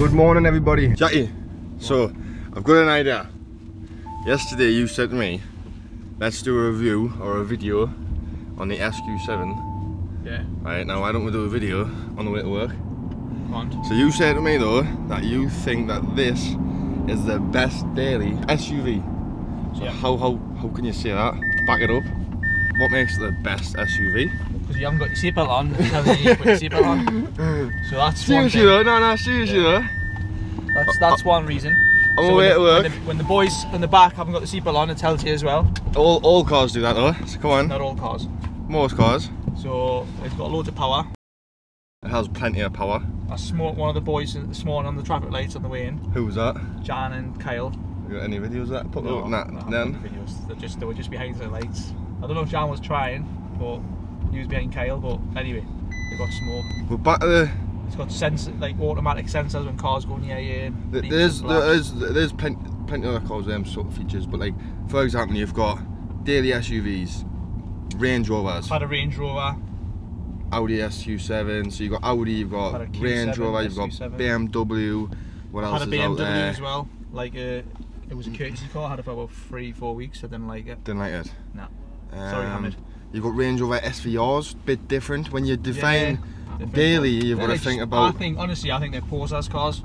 morning everybody. Jackie, so I've got an idea. Yesterday you said to me, let's do a review or a video on the SQ7. Yeah. Right, now why don't we do a video on the way to work? Can't. So you said to me though, that you think that this is the best daily SUV. So Yeah. how, how, how can you say that? Back it up. What makes it the best SUV? Because you haven't got your seatbelt on. it tells you put your seatbelt on. So that's one Seriously thing. though, no, no, seriously Yeah. though. That's, that's uh, uh, one reason. On So when the, work, When the, when the boys in the back haven't got the seatbelt on, it tells you as well. all, all cars do that though. So come on, Not all cars. most cars. So it's got loads of power. It has plenty of power. I smoked one of the boys this morning on the traffic lights on the way in. Who was that? Jan and Kyle. You got any videos of that? Put No, no, nah, no, none. videos. They just they were just behind the lights. I don't know if Jan was trying, but he was behind Kyle. But anyway, they got smoke. We're back to the. It's got sense like automatic sensors when cars go near you. There's there's there's plenty plenty of other cars them sort of features, but like for example, you've got daily SUVs, Range Rovers, Had a Range Rover. Audi SQ7. So you've got Audi, you've got Had a Q7, Range Rover, you've got BMW. What else had a is out BMW there? as well. Like a, it was a courtesy car. Had it for about three, four weeks. I didn't like it. Didn't like it. No. Um, Sorry, Hamid. You've got Range Rover SVRs, bit different. When you define Different daily, you've got They're to think about. I think honestly, I think they're posers cars.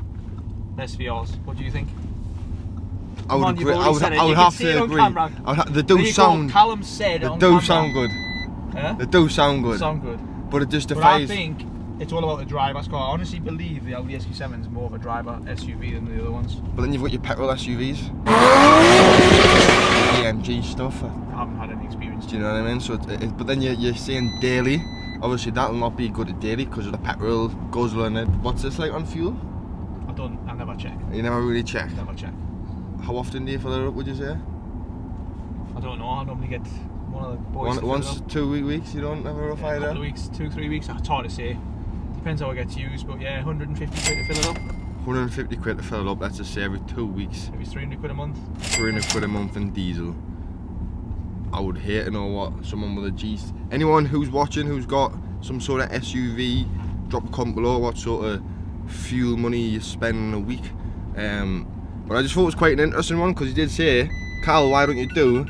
SVRs. What do you think? I would on, agree. I would. I would have to agree. I would ha- they There do you go, sound. Callum said They on do camera. sound good. Yeah? They do sound good. Sound good. But it just But I think it's all about the driver's car. I honestly believe the Audi SQ7 is more of a driver SUV than the other ones. But then you've got your petrol SUVs, AMG stuff. I haven't had any experience. Do you know what I mean? So, it, it, but then you're, you're saying daily. Obviously, that'll not be good at daily because of the petrol goes and it. What's this like on fuel? I don't. I never check. You never really check. Never check. How often do you fill it up? Would you say? I don't know. I normally get one of the boys. One, fill it once, two week- weeks. You don't have a rough Yeah, a couple of weeks, two, three weeks. It's hard to say. Depends how it gets used, but yeah, 150 quid to fill it up. 150 quid to fill it up. Let's just say every two weeks. Maybe 300 quid a month. 300 quid a month in diesel. I would hate to know what someone with a G. Anyone who's watching who's got some sort of SUV, drop a comment below what sort of fuel money you spend in a week. Um, but I just thought it was quite an interesting one because he did say, Carl, why don't you do?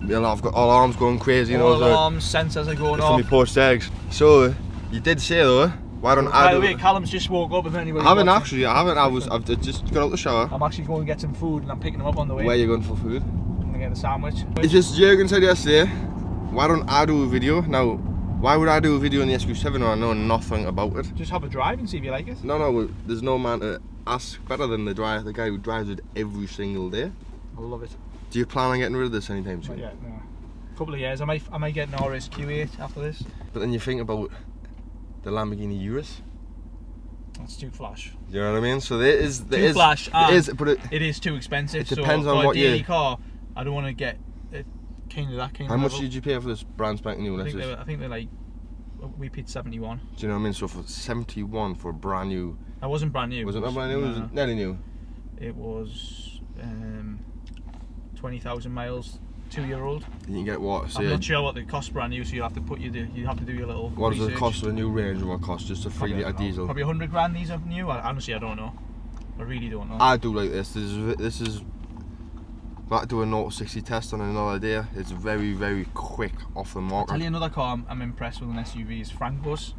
You know, I've got all arms going crazy, you know, All so alarms, sensors are going for me off. post eggs. So you did say though, why don't By I the do? way, Callum's just woke up. If anybody I haven't watching. actually. I haven't. I was. I've just got out the shower. I'm actually going to get some food and I'm picking him up on the way. Where you going for food? I'm going to get a sandwich. It's just Jurgen said yesterday, why don't I do a video? Now, why would I do a video on the SQ7 when I know nothing about it? Just have a drive and see if you like it. No, no, there's no man to ask better than the driver, the guy who drives it every single day. I love it. Do you plan on getting rid of this anytime Not soon? yet, no. couple of years. I might, I might get an RS Q8 after this. But then you think about the Lamborghini Urus. That's too flash. You know what I mean? So there is, there Too is, flash, there but it, It is too expensive. It depends so on for what you- car, I don't want to get it kind of that kind how of much level. did you pay for this brand spanking new? I think, they're, I think they're like we paid 71. do you know what I mean? So for 71 for a brand new, That wasn't brand new. was it not brand new? Was no, it nearly new? It was um, 20,000 miles, two year old. You can get what? I'm Say, not sure what the cost brand new, so you have to put your you have to do your little. what does the cost of a new Range Rover cost? Just a three litre diesel. Probably 100 grand. These are new. I, honestly, I don't know. I really don't know. I do like this. This is this is. About to do a 0 to 60 test on another day. It's very very quick off the I'll tell you another car I'm, I'm impressed with an SUV is Frankbus.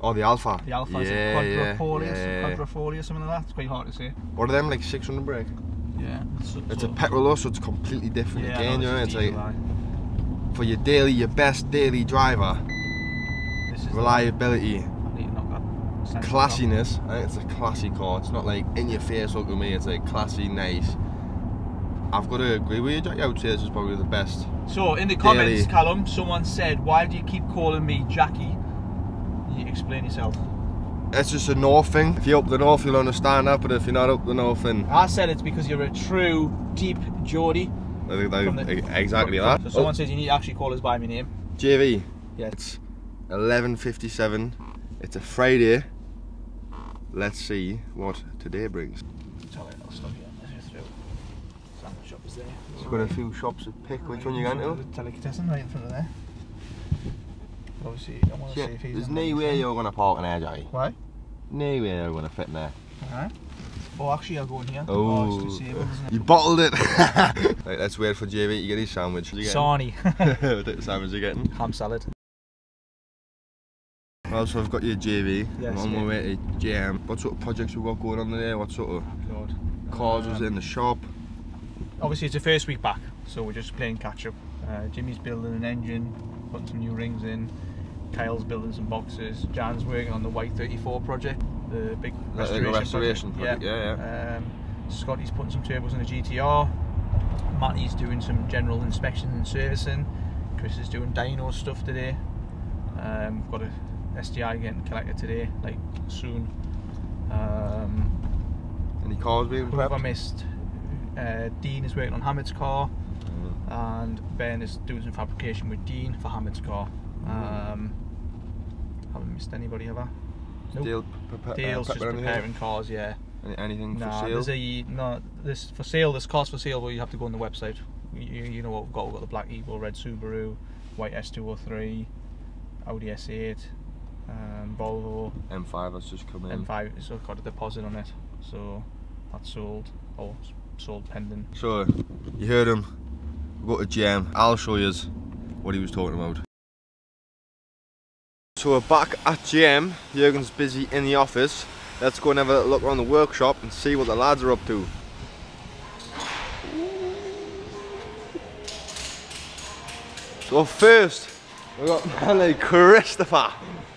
Oh, the Alfa. The Alfa is yeah, a yeah, quadrifolia, yeah. quadrifolia, something like that. It's quite hard to say. What are them like 600 brake? Yeah. So, It's so- a petrol though, so it's completely different Yeah, again. no, You know, it's like diesel, for your daily, your best daily driver, aye. This is the- reliability, I need to knock that sensor classiness. I think it's a classy car. It's not like in your face look at me. It's like classy, nice. I've got to agree with you, Jack. I would say this is probably the best. So in the comments, Daily. Callum, someone said, "Why do you keep calling me Jackie?" You explain yourself. It's just a north thing. If you're up the north, you'll understand that. But if you're not up the north, then I said it's because you're a true deep Geordie. I think the- exactly from- that. So someone Oh, says you need to actually call us by my name. JV. Yeah. It's 11:57. It's a Friday. Let's see what today brings. Sorry, I'll stop here. Let's go through. Shop is there. It's got a few shops to pick. Which one you going to? Delicatessen right in front of there. Obviously, I want to see if he's. there's no way you're going to park in there, Johnny. Why? No way you're going to fit in there. Alright. Oh, actually, I'll go in here. Oh. it's disabled, isn't it? You bottled it. right, let's wait for JV to get his sandwich. Sarnie. what sandwich you getting? Ham salad. Well, so I've got your JV. Yes, I'm on my way to JM. What sort of projects we got going on there? What sort of God. cars was Um, in the shop? Obviously, it's the first week back, so we're just playing catch up. Uh, Jimmy's building an engine, putting some new rings in. Kyle's building some boxes. Jan's working on the White 34 project, the big Like a restoration, restoration project. project, yeah, Um, Scotty's putting some turbos in the GTR. Matty's doing some general inspection and servicing. Chris is doing dyno stuff today. Um, we've got a STI getting collected today, like soon. Um, Any cars being have I missed? Uh, Dean is working on Hamid's car, Mm. and Ben is doing some fabrication with Dean for Hamid's car. Um, haven't missed anybody, have I? Nope. Dale, prepa- uh, just prepping anything? preparing cars, yeah. Any- Anything for Nah, sale? there's a no. This for sale. There's cars for sale, but you have to go on the website. You, you know what we've got? We've got the black Eagle, red Subaru, white S203, Audi S8, um, Volvo M5 has just come in. M5. It's got a deposit on it, so that's sold or sold pending. So, you heard him. We've got a gem. I'll show you what he was talking about. So we're back at JM. Jurgen's busy in the office. Let's go and have a look around the workshop and see what the lads are up to. So first, we got Manly Christopher.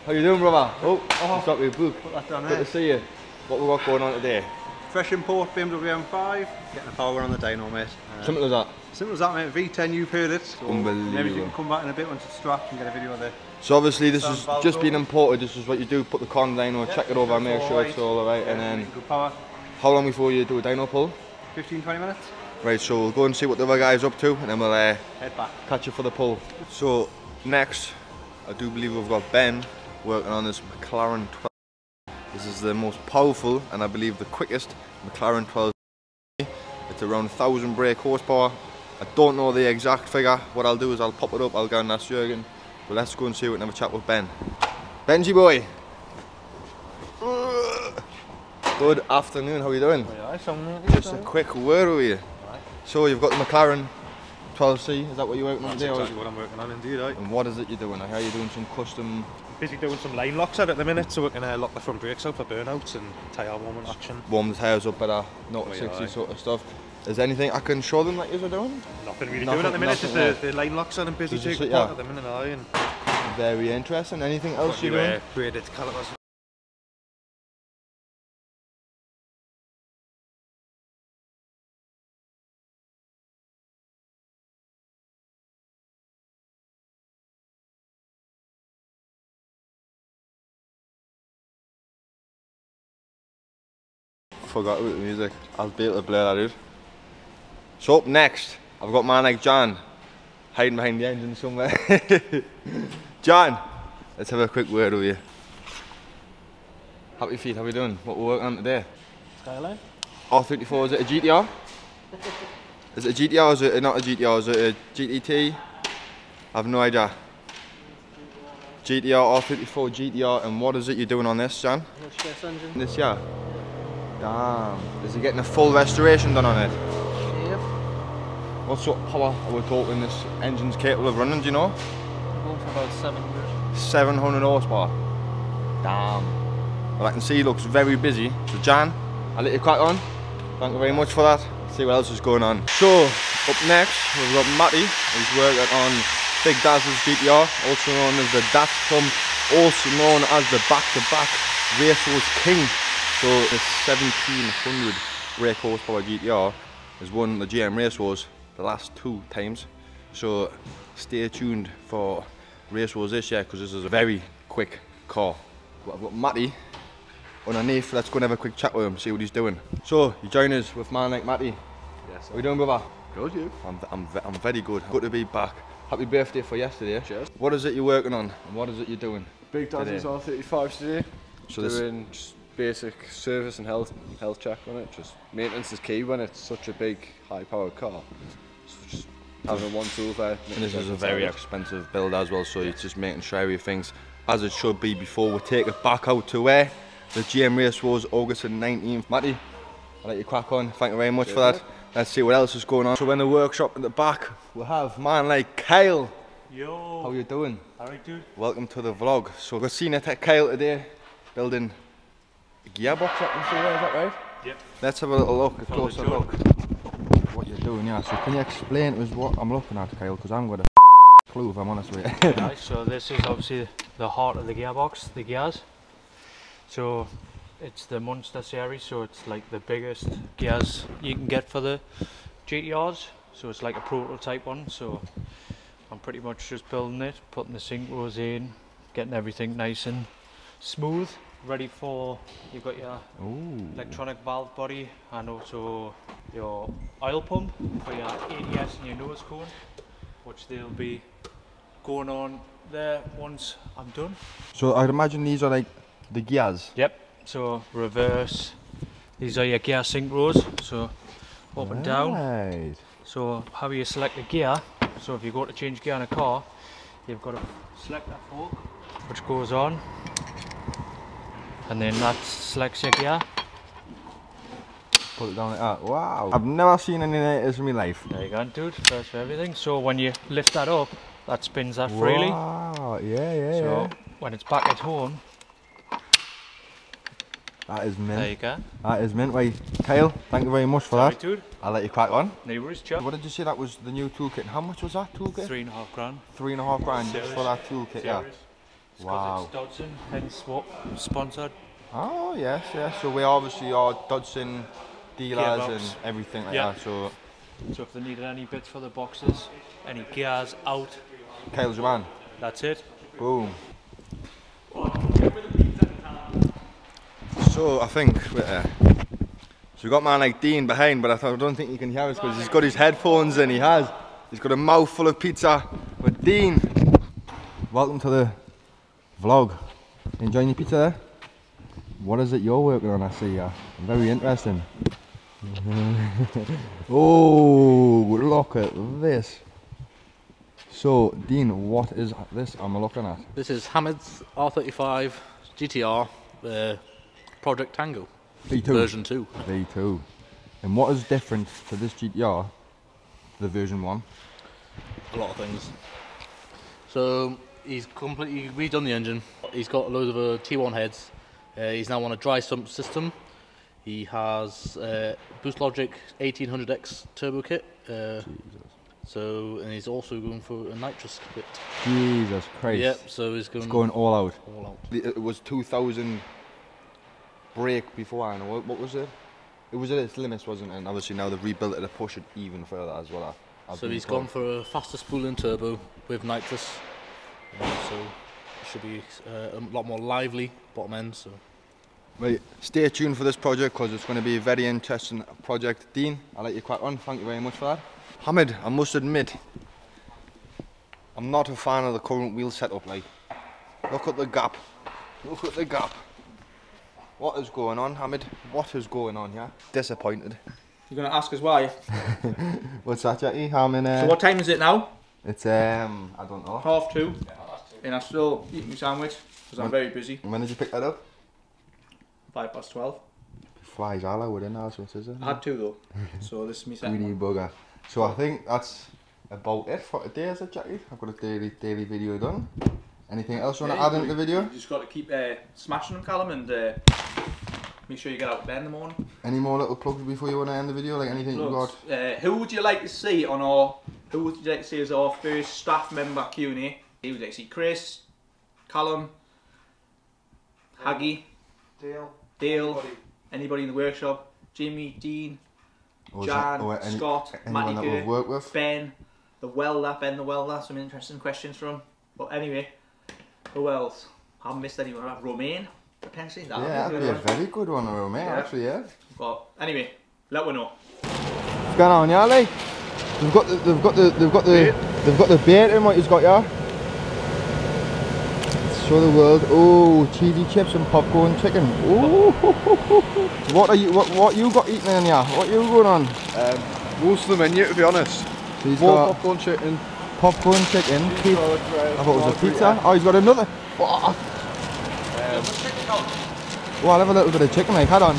How you doing, brother? Oh, oh. got me a book. Put that down Good there. to see you. What we got going on today? Fresh import BMW M5, getting the power on the dyno, mate. Uh, Something like that. Simple as that, mate. V10, you've heard it. So Maybe you can come back in a bit once it's strapped and get a video of it. So obviously this is just been imported, this is what you do, put the con dyno, check it over, make sure it's all alright, and then Good power. how long before you do a dyno pull? 15, 20 minutes. Right, so we'll go and see what the other guy's up to, and then we'll uh, Head back. catch you for the pull. So next, I do believe we've got Ben working on this McLaren 12. This is the most powerful and I believe the quickest McLaren 12. It's around 1000 brake horsepower. I don't know the exact figure. What I'll do is I'll pop it up, I'll go and ask Jurgen. But let's go and see it and have a chat with Ben. Benji boy. Good afternoon, how are you doing? Just a quick word with you. So you've got the McLaren 12C, is that what you're working on That's today? exactly what I'm working on indeed, right? And what is it you're doing? I hear you're doing some custom Busy doing some line locks out at the minute so we can uh, lock the front brakes out for burnouts and tyre warming action. warm the tyres up better, not Oh, yeah, 60 aye. sort of stuff. Is there anything I can show them that you're doing? Nothing really Nothing- doing at the minute, just the, the line locks are busy Just- just- taking yeah. part at the minute, aye, and Very interesting. Anything else got you're new doing? uh, braided calipers. Forgot about the music. I'll be able to blur that out. So up next, I've got man like John hiding behind the engine somewhere. John, let's have a quick word with you. Happy feet, how are we doing? What we're working on today? Skyline? R34, is it a GTR? Is it a GTR or is it not a GTR? Is it a GTT? I have no idea. GTR, R34 GTR, and what is it you're doing on this, John? This year? Damn. Is it getting a full restoration done on it? What sort of power are we talking this engine's capable of running, do you know? Going for about 700. 700 horsepower. Damn. Well, I can see he looks very busy. So, Jan, I'll let you crack on. Thank you very much for that. See what else is going on. So, up next, we've got Matty, who's working on Big Dazzle's GTR, also known as the Dash Pump, also known as the back-to-back Racehorse King. So, the 1700 brake horsepower GTR has won the JM Racehorse the last two times. So, stay tuned for Racehorse this year because this is a very quick car. But I've got Matty underneath. Let's go and have a quick chat with him, see what he's doing. So, you join us with man like Matty. Yes. How are you doing, brother? Good, you? I'm, I'm, I'm very good. Good to be back. Happy birthday for yesterday. Cheers. What is it you're working on and what is it you're doing? Big. Dazzle's R35 today. So this, Doing just basic service and health health check on it. Just maintenance is key when it's such a big, high-powered car. So just having one tool there. and this is a very expensive build as well, so it's just making sure everything's as it should be before we take it back out to where the JM race was August the 19th. Matty, I'll let you crack on. Thank you very much for that. Let's see what else is going on. So in the workshop at the back, we have man like Kyle. Yo. How you doing? Alright, dude. Welcome to the vlog. So we're seeing it at Kyle today, building a gearbox up and see there, is that right? Yep. Let's have a little look, a Follow closer look. What you're doing, yeah. So can you explain to us what I'm looking at, Kyle? Because I'm got a clue if I'm honest with you. Right, so this is obviously the heart of the gearbox, the gears. So it's the Monster series, so it's like the biggest gears you can get for the GTRs. So it's like a prototype one. So I'm pretty much just building it, putting the synchros in, getting everything nice and smooth, ready for you've got your Ooh. electronic valve body and also your oil pump for your ADS and your nose cone, which they'll be going on there once I'm done. So I'd imagine these are like the gears. Yep. So reverse. These are your gear synchros. So up and down. So how do you select the gear. So if you go to change gear in a car, you've got to select that fork, which goes on, and then that selects your gear. Put it down like that. Wow. I've never seen any this in my life. There you go, dude. First for everything. So when you lift that up, that spins that freely. Wow. Yeah, yeah, So yeah. when it's back at home, That is there mint. you go. That is mint. Right, Kyle, thank you very much for Sorry, that. dude. I'll let you crack on. No worries, chap. What did you say that was the new toolkit? How much was that toolkit? Three and a half grand. Three and a half grand just Serious? for that toolkit, yeah. Serious. It's 'cause Wow. It's Dodson, hence what sponsored. Oh yes, yes. So we obviously are Dodson dealers Gearbox. and everything like Yeah. that. So So if they needed any bits for the boxes, any gears out, Kyle's your man. that's it. Boom. So I think there. So we got man like Dean behind, but I thought I don't think you can hear us because he's got his headphones and he has. He's got a mouthful of pizza. But Dean, welcome to the vlog. Enjoying your pizza there? What is it you're working on? I see. Uh, very interesting. oh, look at this. So, Dean, what is this I'm looking at? This is Hamid's R35 GTR uh, Project Tango V2. version 2. V2. And what is different to this GTR, the version 1? A lot of things. So he's completely redone the engine. He's got loads of uh, T1 heads. Uh, he's now on a dry sump system. He has uh, Boost Logic 1800X turbo kit. Uh, so and he's also going for a nitrous kit. Jesus Christ. Yep. So he's going, It's going all out. all out. It was 2000 brake before, I know. What, what was it? It was at its limits, wasn't it? And obviously now they've rebuilt it to push it even further as well. I- I've So been he's told. gone for a faster spooling turbo with nitrous. So it should be uh, a lot more lively bottom end. So Right, stay tuned for this project because it's going to be a very interesting project. Dean, I'll let you crack on. Thank you very much for that. Hamid, I must admit, I'm not a fan of the current wheel setup. Like, look at the gap. Look at the gap. What is going on, Hamid? What is going on here? Disappointed. You're going to ask us why. What's that, Jackie? How many? So what time is it now? It's um, I don't know. Half two. And I'm still eating my sandwich because I'm very busy. When did you pick that up? Five past twelve. Flies all over in now, so it? I had two though. So this is my second Greedy one. bugger. So I think that's about it for today, is it, Jackie? I've got a daily daily video done. Anything else you want to Yeah, add into the video? You just got to keep uh, smashing them, Callum, and uh, make sure you get out of bed in the morning. Any more little plugs before you want to end the video? Like anything you got? Uh, who would you like to see on our? Who would you like to see as our first staff member Q and A? Who would actually see? Chris, Callum, Haggy, Dale. Dale, anybody in the workshop, Jimmy, Dean, Or Jan, that- or any- Scott, anyone Matty that Kerr, we've worked with? Ben, the welder, Ben the welder. Some interesting questions from. But anyway, who else? I haven't missed anyone. I've Romain potentially. That'd Yeah, be that'd be good a one. very good one, Romeo, Yeah. actually, yeah. But anyway, let me know. What's going on, yeah, like? They've got the, they've got the, they've got the, they've got the bait in what he's got, yeah. Show the world. Oh, cheesy chips and popcorn chicken. Ooh. What are you, what, what you got eating in here? What you going on? Um, most of the menu, to be honest. So he's More got popcorn chicken. popcorn chicken. Bread, I thought it was a pizza. Oh, he's got another. Oh, Um, well, I'll have a little bit of chicken, like. Hold on.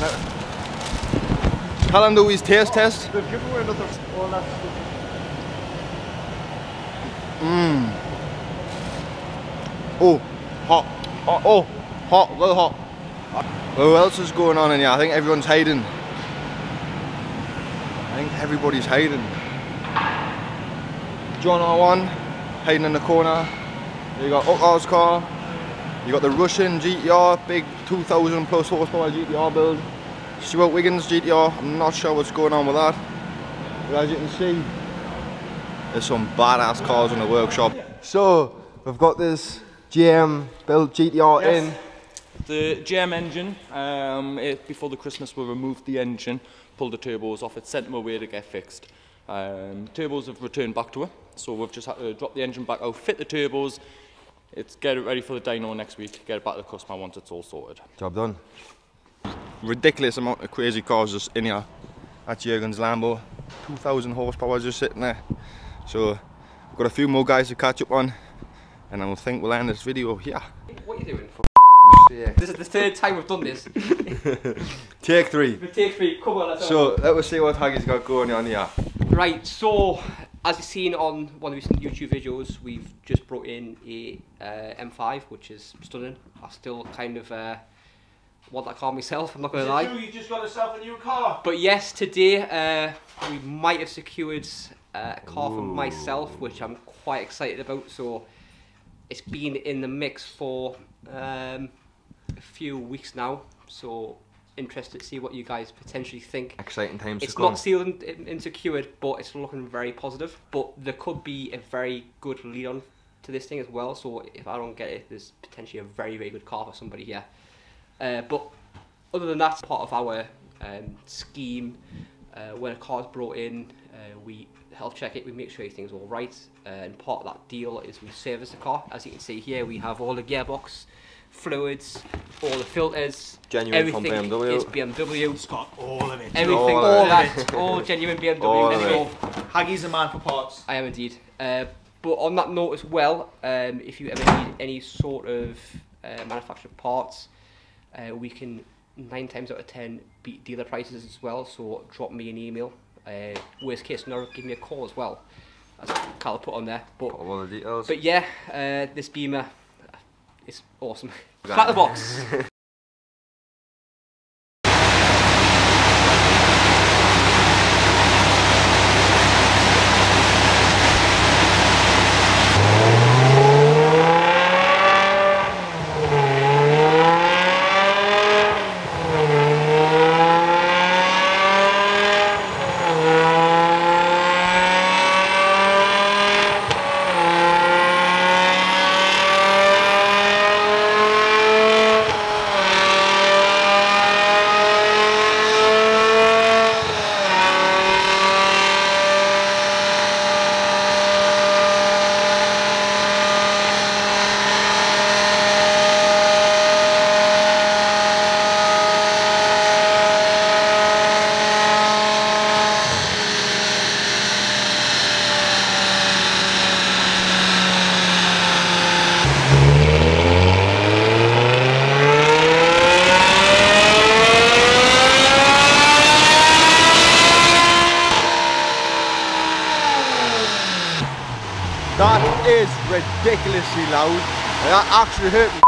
Tell him do his taste test. They've given away another stuff. Oh, hot. hot. Oh, hot, well hot. Well, who else is going on in here? I think everyone's hiding. I think everybody's hiding. John R1 hiding in the corner. You got Ukar's car. You got the Russian GTR, big 2000 plus horsepower GTR build. Stuart Wiggins GTR. I'm not sure what's going on with that. But as you can see, there's some badass cars in the workshop. So we've got this JM built GTR Yes. in. The JM engine, um, it, before the Christmas we removed the engine, pulled the turbos off it, sent them away to get fixed. Um, turbos have returned back to her, so we've just had to drop the engine back out, fit the turbos, it's get it ready for the dyno next week, get it back to the customer once it's all sorted. Job done. Ridiculous amount of crazy cars just in here. That's Jurgen's Lambo. 2000 horsepower just sitting there. So we've got a few more guys to catch up on and I will think we'll end this video here. What are you doing? for? This is the third time we've done this. Take three. The take three, come on, let's So let us see what Haggy's got going on here. Right, so as you've seen on one of the recent YouTube videos, we've just brought in a uh, M5, which is stunning. I still kind of uh, want that car myself, I'm not going to lie. You just got yourself a new car. But yes, today uh, we might have secured uh, a car for myself, which I'm quite excited about. So it's been in the mix for um, a few weeks now. So interested to see what you guys potentially think. Exciting times It's not sealed and, and and secured, but it's looking very positive. But there could be a very good lead on to this thing as well. So if I don't get it, there's potentially a very, very good car for somebody here. Uh, but other than that, part of our um, scheme, uh, when a car's brought in, uh, we health check it, we make sure everything's all right. Uh, and part of that deal is we service the car. As you can see here, we have all the gearbox, fluids, all the filters. Genuine from everything BMW. is BMW. It's got all of it. Everything, All all, of that, all genuine BMW. All Let's of go. Haggy's a man for parts. I am indeed. Uh, but on that note as well, um, if you ever need any sort of uh, manufactured parts, uh, we can nine times out of ten beat dealer prices as well. So drop me an email. Uh, worst case scenario, give me a call as well. That's what Carl put on there. But All the details. but yeah, uh, this Beamer, it's awesome. Crack the box. That is ridiculously loud. That actually hurt me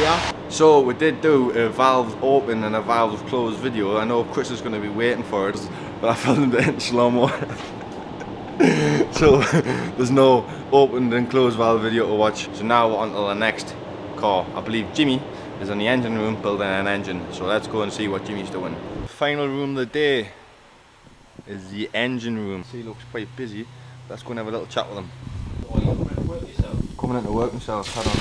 yeah. So we did do a valves open and a valves closed video. I know Chris is going to be waiting for it, but I filmed it in slow mo. so there's no opened and closed valve video to watch. So now we're on to the next car. I believe Jimmy is in the engine room building an engine. So let's go and see what Jimmy's doing. Final room of the day is the engine room. He looks quite busy. Let's go and have a little chat with him. Coming into work himself, head on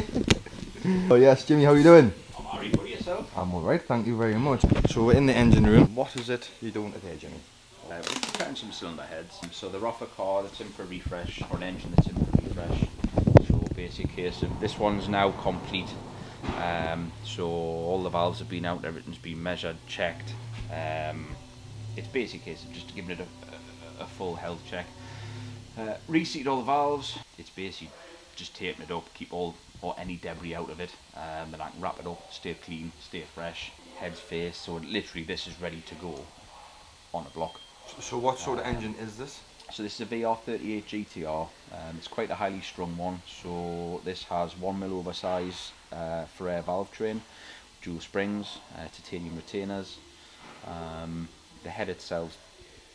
it. oh yes, Jimmy, how are you doing? I'm alright, what yourself? I'm alright, thank you very much. So we're in the engine room. What is it you're doing today, Jimmy? Uh, we're cutting some cylinder heads. So they're off a car that's in for refresh or an engine that's in for refresh. So basic case of this one's now complete. Um, so all the valves have been out, everything's been measured, checked. Um, it's basic case of just giving it a, a, a full health check. Uh, reseat all the valves. It's basically just taping it up, keep all or any debris out of it, um, and I can wrap it up, stay clean, stay fresh. heads face. So literally, this is ready to go on a block. So what sort of engine is this? So this is a VR38 GTR. Um, it's quite a highly strung one. So this has one mil oversize uh, for air valve train, dual springs, uh, titanium retainers. Um, the head itself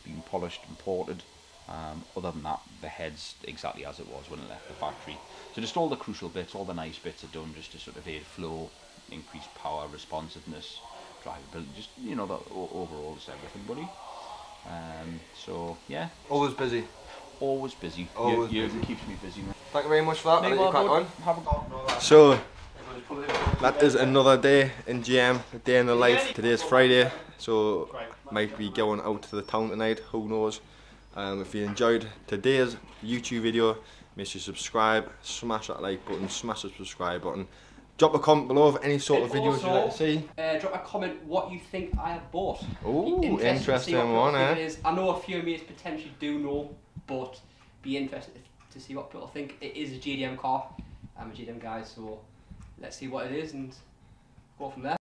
been polished and ported. Um, other than that, the head's exactly as it was when it left the factory. So just all the crucial bits, all the nice bits are done just to sort of aid flow, increase power, responsiveness, drivability, just you know the o- overall just everything, buddy. Um, so yeah, Always busy. always busy. Always you, you busy. keeps me busy. man. Thank you very much for that. I'll No let you crack on. Have a go. So that is another day in JM, a day in the life. Today's Friday, so might be going out to the town tonight. Who knows? Um, if you enjoyed today's YouTube video, make sure you subscribe, smash that like button, smash the subscribe button. Drop a comment below of any sort of And videos you'd like to see. Uh, drop a comment what you think I have bought. Interested interesting one, eh? I know a few of you potentially do know, but be interested to see what people think. It is a JDM car. I'm a JDM guy, so let's see what it is and go from there.